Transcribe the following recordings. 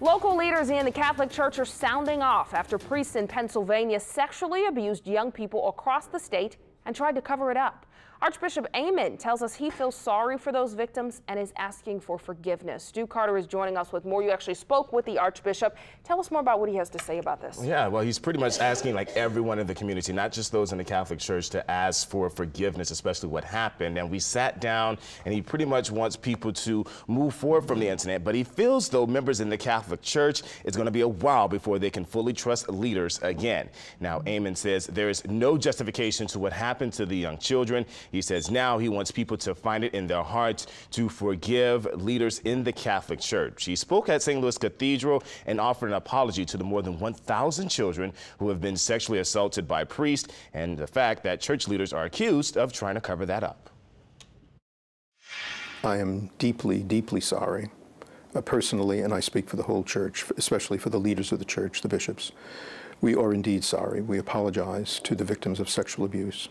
Local leaders in the Catholic Church are sounding off after priests in Pennsylvania sexually abused young people across the state and tried to cover it up. Archbishop Aymond tells us he feels sorry for those victims and is asking for forgiveness. Stu Carter is joining us with more. You actually spoke with the Archbishop. Tell us more about what he has to say about this. Yeah, well, he's pretty much asking like everyone in the community, not just those in the Catholic Church, to ask for forgiveness, especially what happened. And we sat down and he pretty much wants people to move forward from the incident, but he feels though members in the Catholic Church, it's going to be a while before they can fully trust leaders again. Now, Aymond says there is no justification to what happened to the young children. He says now he wants people to find it in their hearts to forgive leaders in the Catholic Church. He spoke at St. Louis Cathedral and offered an apology to the more than 1,000 children who have been sexually assaulted by priests and the fact that church leaders are accused of trying to cover that up. I am deeply, deeply sorry, uh, personally, and I speak for the whole church, especially for the leaders of the church, the bishops. We are indeed sorry. We apologize to the victims of sexual abuse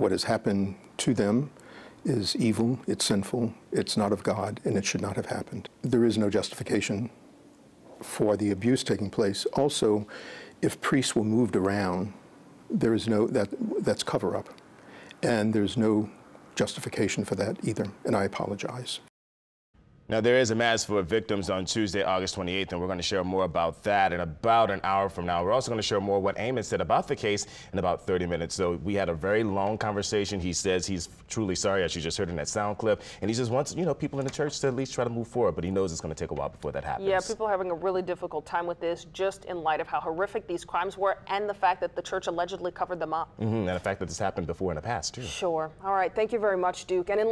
what has happened to them is evil, it's sinful, it's not of God, and it should not have happened. There is no justification for the abuse taking place. Also, if priests were moved around, there is no, that, that's cover up. And there's no justification for that either, and I apologize. Now, there is a mass for victims on Tuesday, August 28th, and we're going to share more about that in about an hour from now. We're also going to share more what Aymond said about the case in about 30 minutes. So we had a very long conversation. He says he's truly sorry, as you just heard in that sound clip, and he just wants, you know, people in the church to at least try to move forward, but he knows it's going to take a while before that happens. Yeah, people are having a really difficult time with this just in light of how horrific these crimes were and the fact that the church allegedly covered them up. Mm -hmm, and the fact that this happened before in the past, too. Sure. All right. Thank you very much, Duke. And in